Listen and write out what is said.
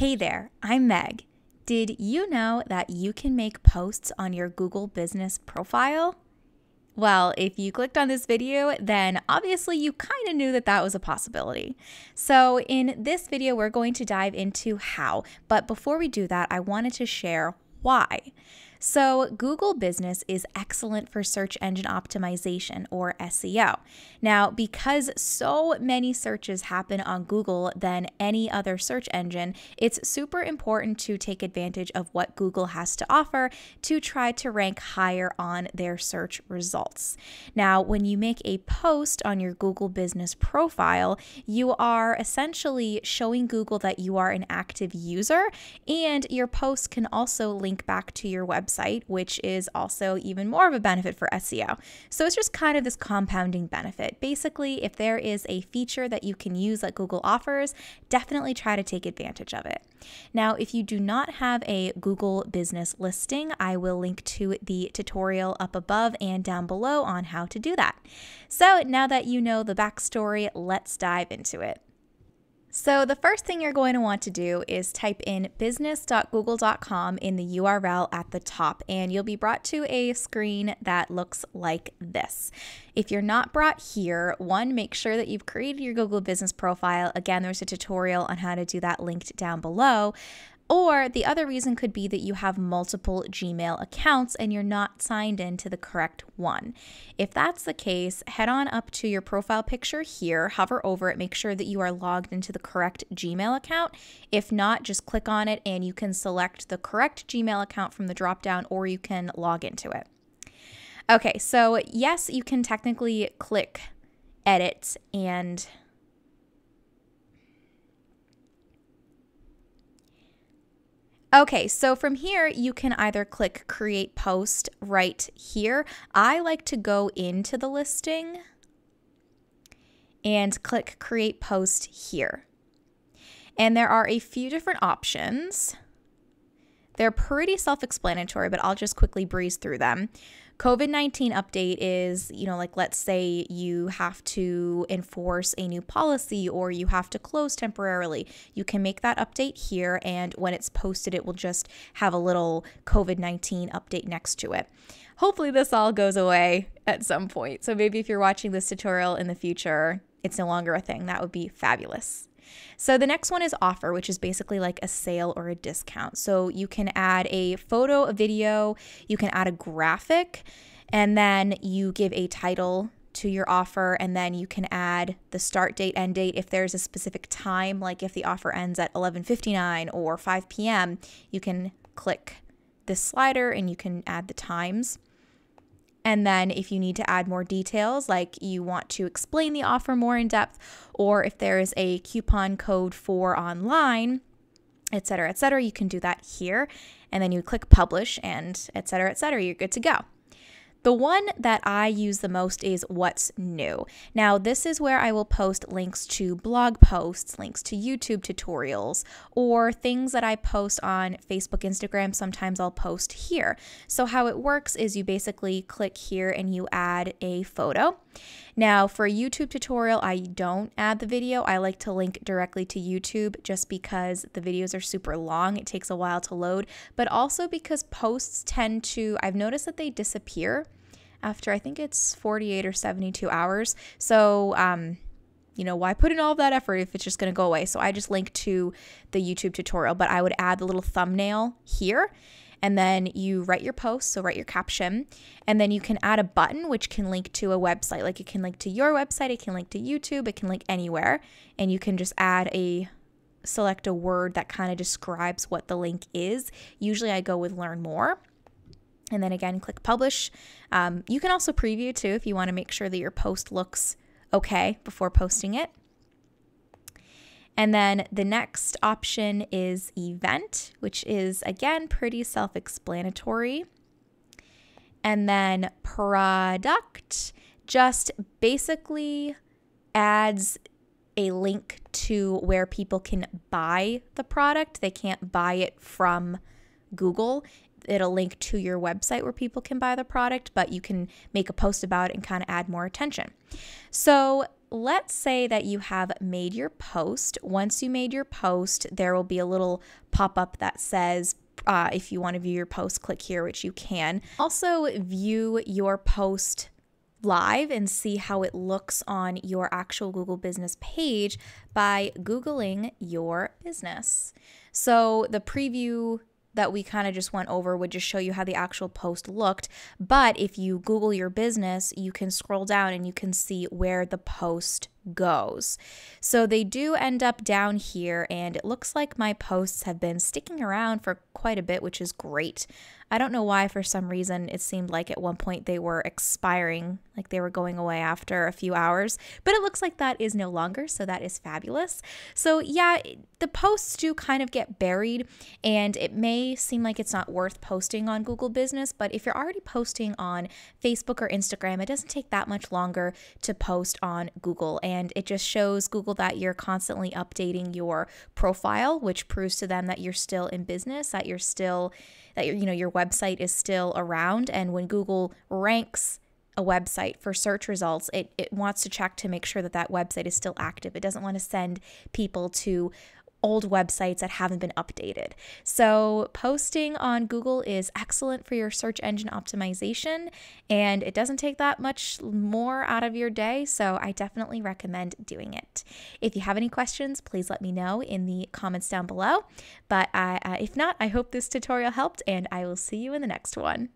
Hey there, I'm Meg. Did you know that you can make posts on your Google Business profile? Well, if you clicked on this video, then obviously you kind of knew that that was a possibility. So, in this video, we're going to dive into how. But before we do that, I wanted to share why. So, Google Business is excellent for search engine optimization or SEO. Now, because so many searches happen on Google than any other search engine, it's super important to take advantage of what Google has to offer to try to rank higher on their search results. Now, when you make a post on your Google Business profile, you are essentially showing Google that you are an active user, and your post can also link back to your website website, which is also even more of a benefit for SEO. So it's just kind of this compounding benefit. Basically, if there is a feature that you can use that Google offers, definitely try to take advantage of it. Now, if you do not have a Google business listing, I will link to the tutorial up above and down below on how to do that. So now that you know the backstory, let's dive into it. So, the first thing you're going to want to do is type in business.google.com in the URL at the top, and you'll be brought to a screen that looks like this. If you're not brought here, one, make sure that you've created your Google business profile. Again, there's a tutorial on how to do that linked down below. Or the other reason could be that you have multiple Gmail accounts and you're not signed in to the correct one. If that's the case, head on up to your profile picture here, hover over it, make sure that you are logged into the correct Gmail account. If not, just click on it and you can select the correct Gmail account from the dropdown or you can log into it. Okay, so yes, you can technically click edit and Okay, so from here, you can either click create post right here. I like to go into the listing and click create post here. And there are a few different options. They're pretty self explanatory, but I'll just quickly breeze through them. COVID 19 update is, you know, like let's say you have to enforce a new policy or you have to close temporarily. You can make that update here, and when it's posted, it will just have a little COVID 19 update next to it. Hopefully, this all goes away at some point. So maybe if you're watching this tutorial in the future, it's no longer a thing. That would be fabulous. So the next one is offer, which is basically like a sale or a discount. So you can add a photo, a video, you can add a graphic, and then you give a title to your offer and then you can add the start date end date if there's a specific time like if the offer ends at 11:59 or 5 p.m. you can click this slider and you can add the times and then, if you need to add more details, like you want to explain the offer more in depth, or if there is a coupon code for online, et cetera, et cetera, you can do that here. And then you click publish and et cetera, et cetera, you're good to go. The one that I use the most is What's New. Now, this is where I will post links to blog posts, links to YouTube tutorials, or things that I post on Facebook, Instagram. Sometimes I'll post here. So, how it works is you basically click here and you add a photo. Now, for a YouTube tutorial, I don't add the video. I like to link directly to YouTube just because the videos are super long. It takes a while to load, but also because posts tend to, I've noticed that they disappear after I think it's 48 or 72 hours. So, um, you know, why put in all of that effort if it's just going to go away? So I just link to the YouTube tutorial, but I would add the little thumbnail here and then you write your post, so write your caption, and then you can add a button which can link to a website. Like it can link to your website, it can link to YouTube, it can link anywhere, and you can just add a select a word that kind of describes what the link is. Usually I go with learn more. And then again, click publish. Um, you can also preview too if you want to make sure that your post looks okay before posting it. And then the next option is event, which is again pretty self explanatory. And then product just basically adds a link to where people can buy the product. They can't buy it from Google. It'll link to your website where people can buy the product, but you can make a post about it and kind of add more attention. So, let's say that you have made your post. Once you made your post, there will be a little pop up that says, uh, if you want to view your post, click here, which you can. Also, view your post live and see how it looks on your actual Google business page by Googling your business. So, the preview that we kind of just went over would just show you how the actual post looked. But if you Google your business, you can scroll down and you can see where the post goes. So they do end up down here, and it looks like my posts have been sticking around for quite a bit, which is great. I don't know why, for some reason, it seemed like at one point they were expiring, like they were going away after a few hours, but it looks like that is no longer, so that is fabulous. So, yeah, the posts do kind of get buried, and it may seem like it's not worth posting on Google Business, but if you're already posting on Facebook or Instagram, it doesn't take that much longer to post on Google, and it just shows Google that you're constantly updating your profile, which proves to them that you're still in business, that you're still that you're, you know your website is still around and when Google ranks a website for search results, it, it wants to check to make sure that that website is still active. It doesn't want to send people to old websites that haven't been updated. So, posting on Google is excellent for your search engine optimization and it doesn't take that much more out of your day. So, I definitely recommend doing it. If you have any questions, please let me know in the comments down below. But uh, uh, if not, I hope this tutorial helped and I will see you in the next one.